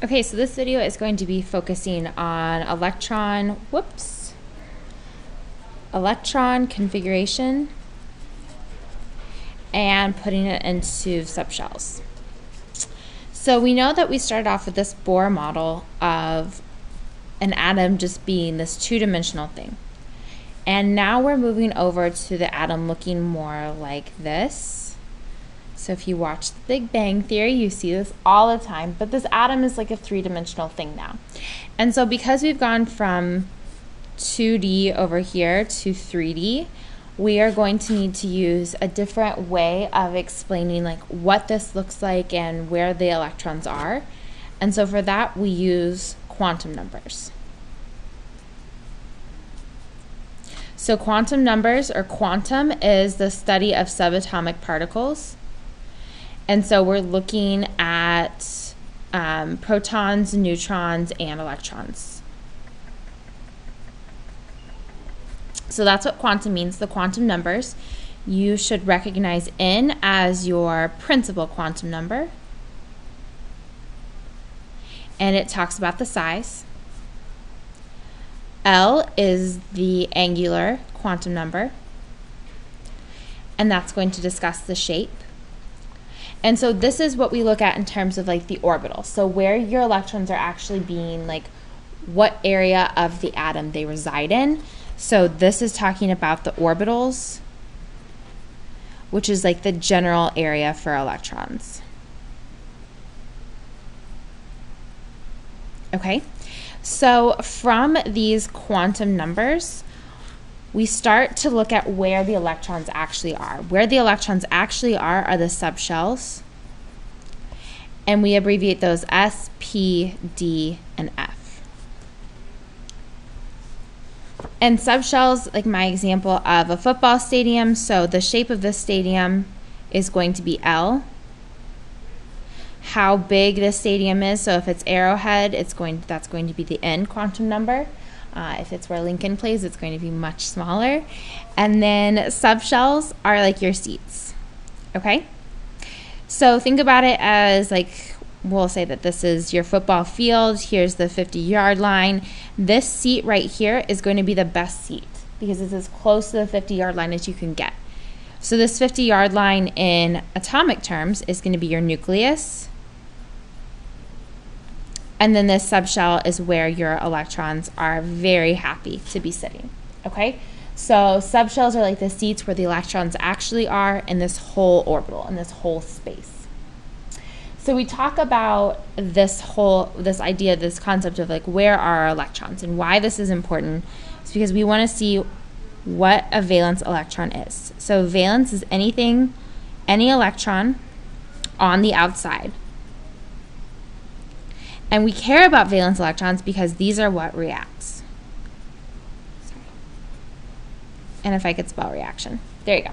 Okay, so this video is going to be focusing on electron, whoops, electron configuration and putting it into subshells. So we know that we started off with this Bohr model of an atom just being this two-dimensional thing. And now we're moving over to the atom looking more like this so if you watch The Big Bang Theory, you see this all the time. But this atom is like a three dimensional thing now. And so because we've gone from 2D over here to 3D, we are going to need to use a different way of explaining like what this looks like and where the electrons are. And so for that, we use quantum numbers. So quantum numbers or quantum is the study of subatomic particles. And so we're looking at um, protons, neutrons, and electrons. So that's what quantum means, the quantum numbers. You should recognize N as your principal quantum number. And it talks about the size. L is the angular quantum number. And that's going to discuss the shape. And so this is what we look at in terms of like the orbital. So where your electrons are actually being like what area of the atom they reside in. So this is talking about the orbitals, which is like the general area for electrons. Okay, so from these quantum numbers, we start to look at where the electrons actually are. Where the electrons actually are are the subshells. And we abbreviate those S, P, D, and F. And subshells, like my example of a football stadium, so the shape of this stadium is going to be L. How big the stadium is, so if it's Arrowhead, it's going that's going to be the N quantum number. Uh, if it's where Lincoln plays, it's going to be much smaller. And then subshells are like your seats. Okay? So think about it as like we'll say that this is your football field. Here's the 50 yard line. This seat right here is going to be the best seat because it's as close to the 50 yard line as you can get. So, this 50 yard line in atomic terms is going to be your nucleus. And then this subshell is where your electrons are very happy to be sitting. Okay? So subshells are like the seats where the electrons actually are in this whole orbital, in this whole space. So we talk about this whole this idea, this concept of like where are our electrons and why this is important is because we want to see what a valence electron is. So valence is anything, any electron on the outside and we care about valence electrons because these are what reacts. Sorry. And if I could spell reaction. There you go.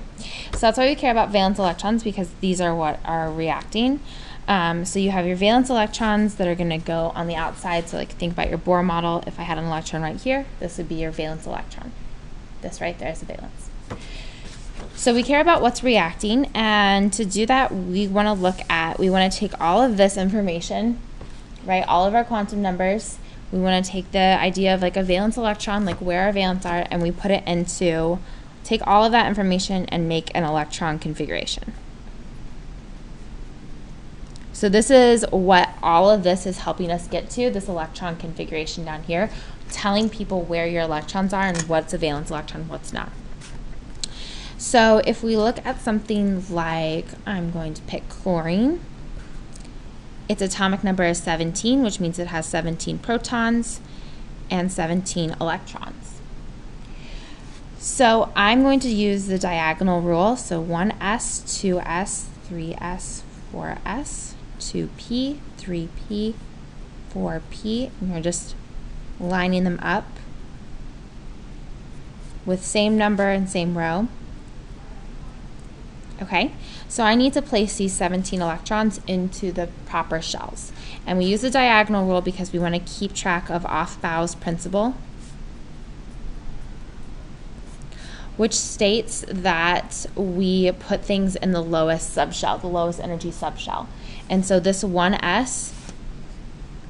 So that's why we care about valence electrons because these are what are reacting. Um, so you have your valence electrons that are going to go on the outside. So like think about your Bohr model. If I had an electron right here, this would be your valence electron. This right there is the valence. So we care about what's reacting, and to do that, we want to look at, we want to take all of this information right? All of our quantum numbers. We want to take the idea of like a valence electron, like where our valence are, and we put it into, take all of that information and make an electron configuration. So this is what all of this is helping us get to, this electron configuration down here, telling people where your electrons are and what's a valence electron, what's not. So if we look at something like, I'm going to pick chlorine, its atomic number is 17, which means it has 17 protons and 17 electrons. So I'm going to use the diagonal rule. So 1s, 2s, 3s, 4s, 2p, 3p, 4p. And you're just lining them up with same number and same row. Okay, so I need to place these 17 electrons into the proper shells. And we use the diagonal rule because we want to keep track of Aufbau's principle, which states that we put things in the lowest subshell, the lowest energy subshell. And so this 1s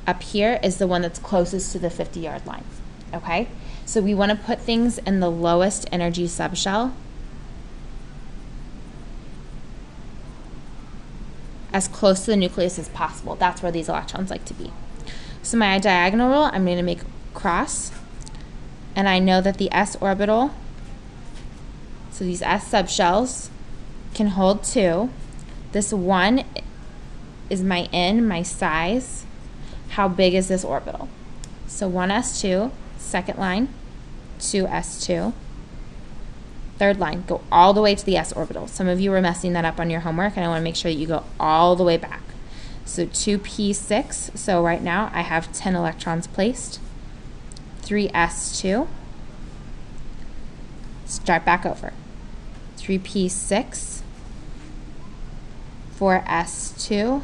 up here is the one that's closest to the 50 yard line. Okay? So we want to put things in the lowest energy subshell as close to the nucleus as possible. That's where these electrons like to be. So my diagonal rule, I'm going to make cross. And I know that the s orbital, so these s subshells, can hold two. This one is my n, my size. How big is this orbital? So 1s2, second line, 2s2. Third line, go all the way to the s orbital. Some of you were messing that up on your homework, and I want to make sure that you go all the way back. So 2p6, so right now I have 10 electrons placed. 3s2. Start back over. 3p6. 4s2.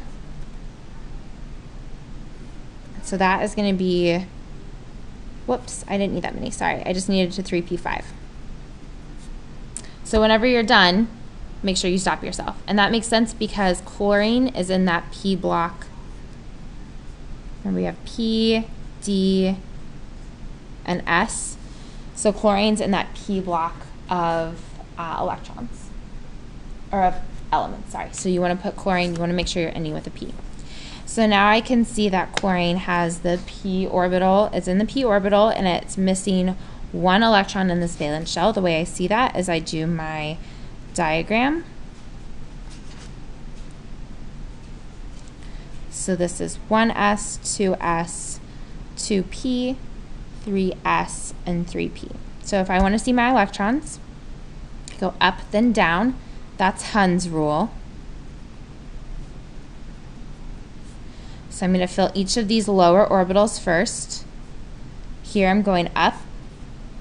So that is going to be, whoops, I didn't need that many, sorry. I just needed to 3p5. So whenever you're done, make sure you stop yourself. And that makes sense because chlorine is in that P block. And we have P, D, and S. So chlorine's in that P block of uh, electrons, or of elements, sorry. So you want to put chlorine, you want to make sure you're ending with a P. So now I can see that chlorine has the p orbital, it's in the p orbital, and it's missing one electron in this valence shell. The way I see that is I do my diagram. So this is 1s, 2s, 2p, 3s, and 3p. So if I want to see my electrons, go up then down. That's Hund's rule. So I'm going to fill each of these lower orbitals first. Here I'm going up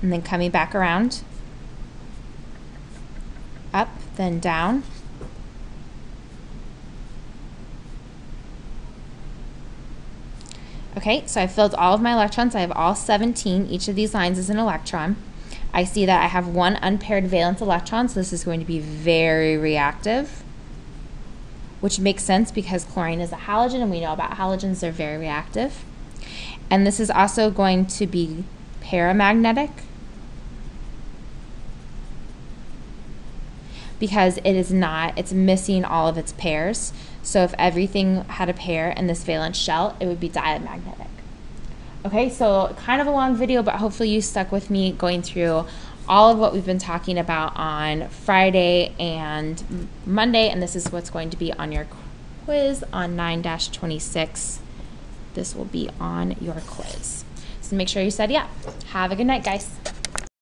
and then coming back around. Up, then down. Okay, so I filled all of my electrons. I have all 17. Each of these lines is an electron. I see that I have one unpaired valence electron, so this is going to be very reactive, which makes sense because chlorine is a halogen, and we know about halogens, they're very reactive. And this is also going to be paramagnetic, because it is not, it's missing all of its pairs. So if everything had a pair in this valence shell, it would be diamagnetic. Okay, so kind of a long video, but hopefully you stuck with me going through all of what we've been talking about on Friday and Monday, and this is what's going to be on your quiz on 9-26. This will be on your quiz. So make sure you study up. Have a good night, guys.